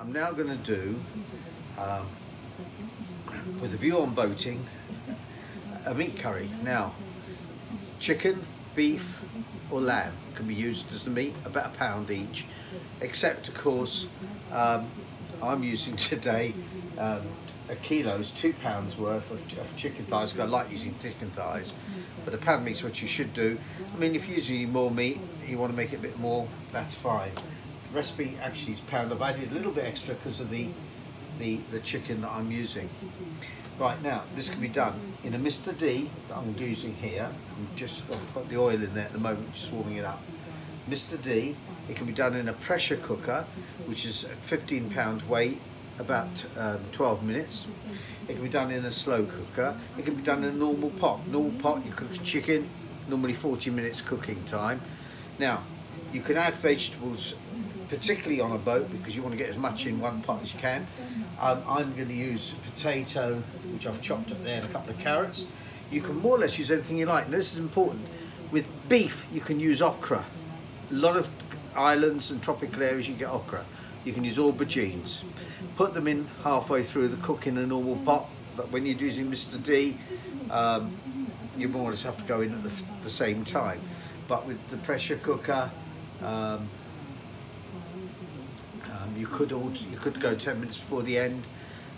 I'm now going to do, um, with a view on boating, a meat curry. Now, chicken, beef or lamb can be used as the meat, about a pound each, except of course, um, I'm using today um, a kilo's two pounds worth of, of chicken thighs because I like using chicken thighs. But a pound meat's what you should do. I mean if you're using more meat you want to make it a bit more that's fine recipe actually is pound I've added a little bit extra because of the the the chicken that I'm using right now this can be done in a Mr D that I'm using here I'm just I've got the oil in there at the moment just warming it up Mr D it can be done in a pressure cooker which is 15 pound weight about um, 12 minutes. It can be done in a slow cooker. It can be done in a normal pot. Normal pot, you cook chicken, normally 40 minutes cooking time. Now, you can add vegetables, particularly on a boat, because you want to get as much in one pot as you can. Um, I'm going to use potato, which I've chopped up there, and a couple of carrots. You can more or less use anything you like. And this is important. With beef, you can use okra. A lot of islands and tropical areas, you get okra you can use aubergines. Put them in halfway through the cook in a normal pot, but when you're using Mr. D, um, you more or less have to go in at the, the same time. But with the pressure cooker, um, um, you could you could go 10 minutes before the end.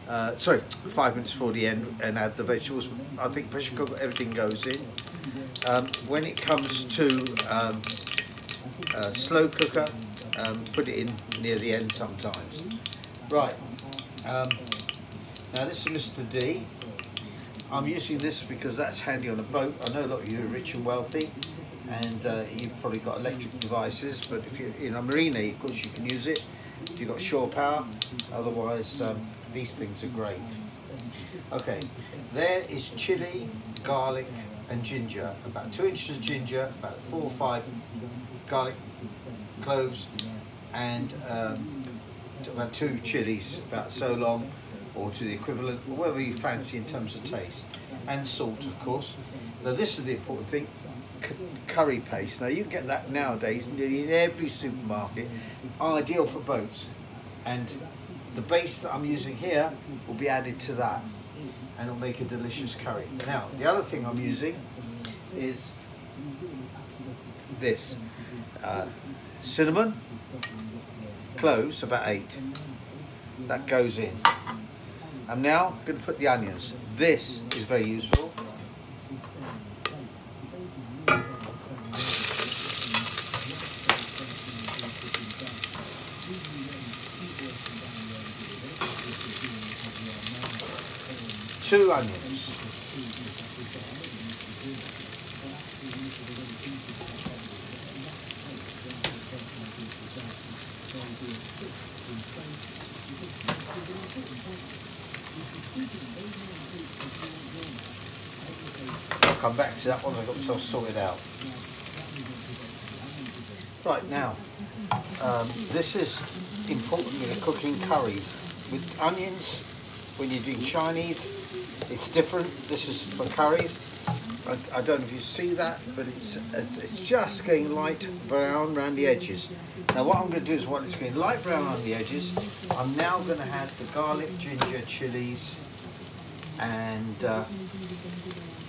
Uh, sorry, five minutes before the end and add the vegetables. I think pressure cooker, everything goes in. Um, when it comes to um, uh, slow cooker, um, put it in near the end sometimes. Right, um, now this is Mr. D. I'm using this because that's handy on a boat. I know a lot of you are rich and wealthy and uh, you've probably got electric devices, but if you're in a marina, of course you can use it. You've got shore power, otherwise um, these things are great. Okay, there is chili, garlic and ginger. About two inches of ginger, about four or five garlic cloves and um, about two chilies, about so long, or to the equivalent, whatever you fancy in terms of taste, and salt, of course. Now, this is the important thing curry paste. Now, you can get that nowadays in every supermarket, ideal for boats. And the base that I'm using here will be added to that, and it'll make a delicious curry. Now, the other thing I'm using is this uh, cinnamon, cloves, about eight. That goes in. I'm now going to put the onions. This is very useful. Two onions. come back to that one, I've got myself sorted out. Right now, um, this is important when cooking curries. With onions, when you're doing Chinese, it's different. This is for curries. I, I, don't know if you see that, but it's it's just getting light brown around the edges. Now what I'm going to do is while it's getting light brown on the edges, I'm now going to add the garlic, ginger, chilies, and uh,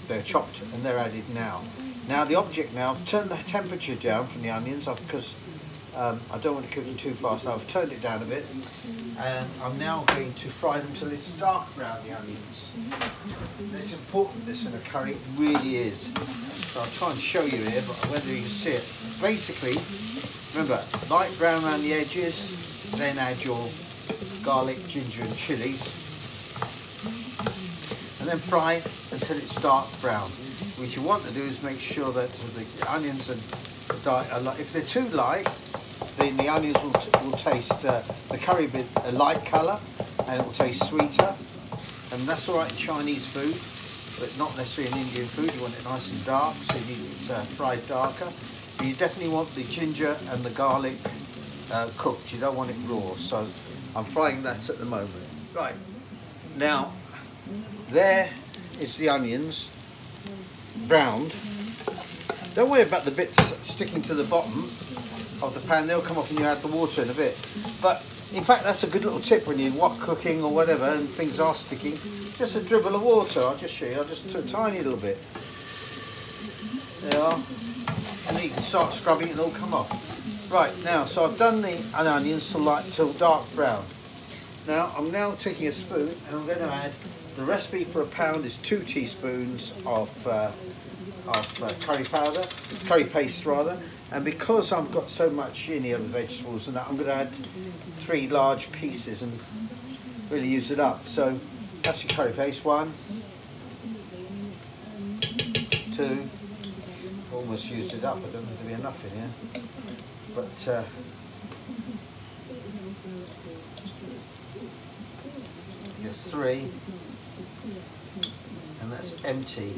they're chopped and they're added now. Now the object now, I've turned the temperature down from the onions because um, I don't want to cook them too fast. I've turned it down a bit and I'm now going to fry them till it's dark brown, the onions. It's important this in a curry, it really is. So I'll try and show you here, but whether you can see it. Basically, remember, light brown around the edges, then add your garlic, ginger and chilies and then fry until it's dark brown. What you want to do is make sure that the onions are, are if they're too light, then the onions will, will taste uh, the curry bit a light colour and it will taste sweeter. And that's all right in Chinese food, but not necessarily in Indian food. You want it nice and dark, so you need it uh, fried darker. But you definitely want the ginger and the garlic uh, cooked. You don't want it raw. So I'm frying that at the moment. Right. Now, there is the onions, browned. Don't worry about the bits sticking to the bottom of the pan, they'll come off when you add the water in a bit. But In fact, that's a good little tip when you're wok cooking or whatever and things are sticking. Just a dribble of water. I'll just show you. I'll just do a tiny little bit. There you are. And then you can start scrubbing and it'll come off. Right, now, so I've done the onions till light till dark brown. Now, I'm now taking a spoon and I'm going to add, the recipe for a pound is two teaspoons of, uh, of uh, curry powder, curry paste rather, and because I've got so much in here of vegetables and that, I'm going to add three large pieces and really use it up. So that's your curry paste. One, two, almost used it up. I don't think there'll be enough in here. But uh, there's three, and that's empty.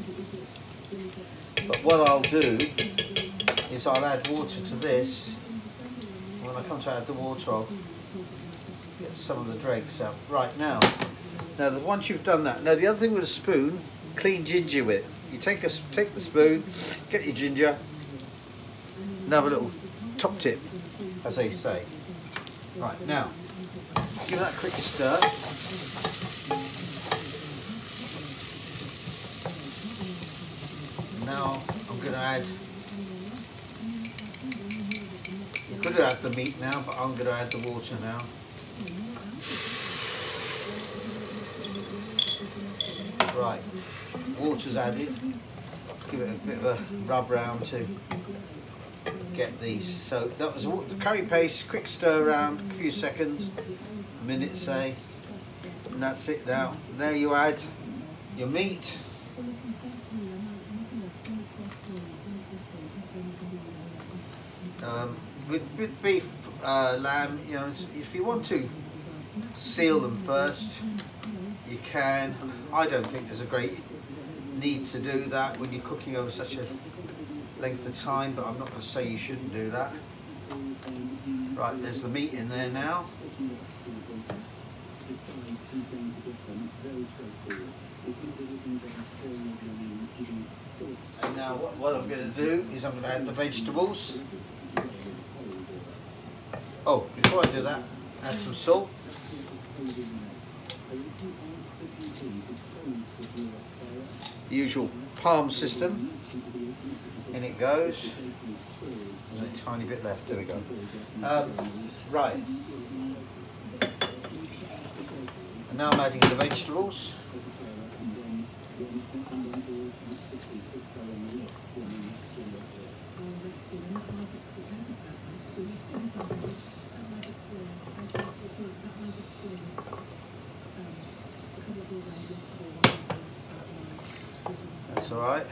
But what I'll do is I'll add water to this. When I come to add the water, I'll get some of the dregs out. Right now, now once you've done that, now the other thing with a spoon, clean ginger with. You take a take the spoon, get your ginger, and have a little top tip, as they say. Right now, give that a quick stir. Now I'm going to add could add the meat now, but I'm going to add the water now. Right, water's added. Give it a bit of a rub round to get these. So that was the curry paste, quick stir around, a few seconds, a minute say, and that's it now. There you add your meat. Um, with, with beef, uh, lamb, you know, if you want to seal them first, you can. I don't think there's a great need to do that when you're cooking over such a length of time, but I'm not going to say you shouldn't do that. Right, there's the meat in there now. And now what, what I'm going to do is I'm going to add the vegetables. Oh, before I do that, add some salt. The usual palm system. In it goes. And a tiny bit left, there we go. Um, right. And now I'm adding the vegetables. That's all right.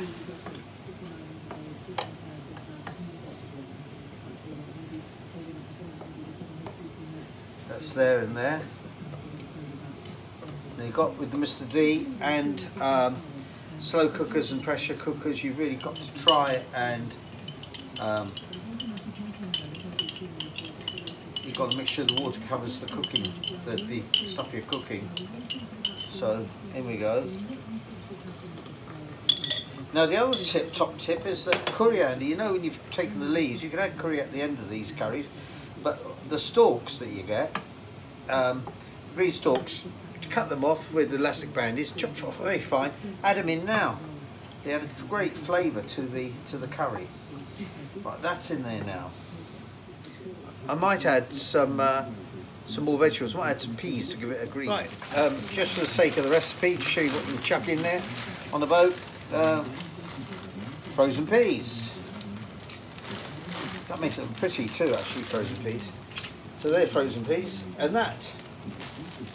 That's there and there. Now you've got with the Mr. D and um, slow cookers and pressure cookers, you've really got to try and um, you've got to make sure the water covers the cooking, the, the stuff you're cooking. So, here we go. Now the other tip, top tip is that coriander, you know when you've taken the leaves, you can add curry at the end of these curries, but the stalks that you get, um, green stalks, cut them off with the elastic bandages, chop chop off very fine, add them in now. They add a great flavour to the to the curry. Right, that's in there now. I might add some uh, some more vegetables. I might add some peas to give it a green. Right, um, just for the sake of the recipe, to show you what you chuck in there on the boat. Uh, frozen peas. That makes them pretty too, actually, frozen peas. So they're frozen peas, and that,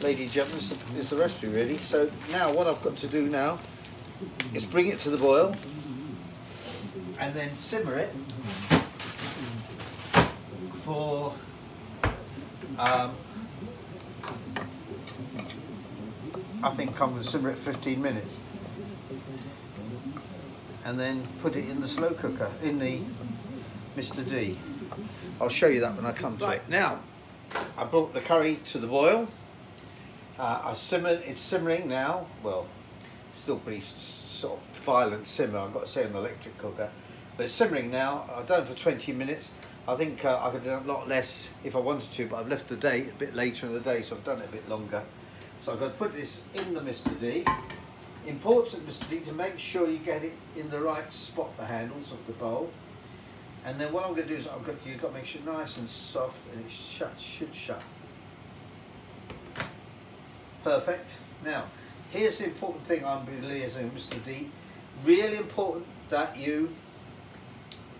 ladies and gentlemen, is the, is the recipe really. So now what I've got to do now is bring it to the boil, and then simmer it for um, I think I'm going to simmer it 15 minutes and then put it in the slow cooker in the Mr. D. I'll show you that when I come to right, it. Now, I brought the curry to the boil. Uh, I simmered, it's simmering now. Well, still pretty sort of violent simmer, I've got to say, an electric cooker. But it's simmering now. I've done it for 20 minutes. I think uh, I could do a lot less if I wanted to, but I've left the day a bit later in the day, so I've done it a bit longer. So I've got to put this in the Mr. D. Important, Mr. D, to make sure you get it in the right spot, the handles of the bowl. And then what I'm going to do is I've got you've got to make sure it's nice and soft, and it shut, should shut. Perfect. Now, here's the important thing I'm liaising Mr. D. Really important that you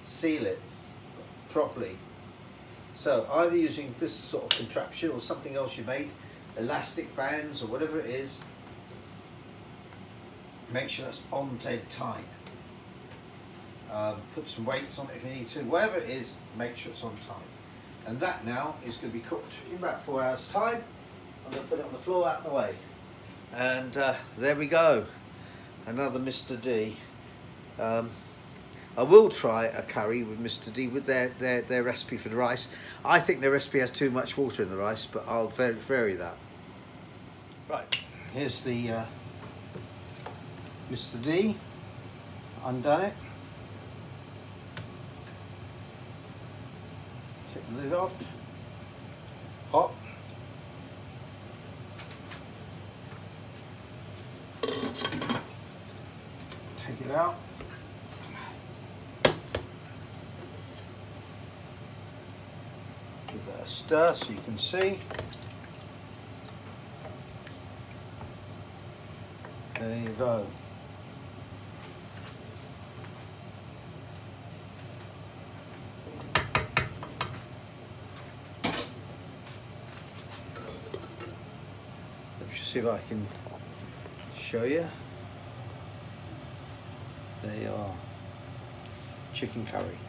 seal it properly. So either using this sort of contraption or something else you made, elastic bands or whatever it is, make sure that's on dead tight. Um, put some weights on it if you need to, whatever it is, make sure it's on tight. And that now is going to be cooked in about four hours time. I'm going to put it on the floor out of the way. And uh, there we go, another Mr. D. Um, I will try a curry with Mr. D with their, their, their recipe for the rice. I think their recipe has too much water in the rice, but I'll vary, vary that. Right, here's the uh, Mr. D. Undone it. Take the lid off. Hot. Take it out. Give that a stir so you can see. There you go. See if I can show you. They are. Chicken curry.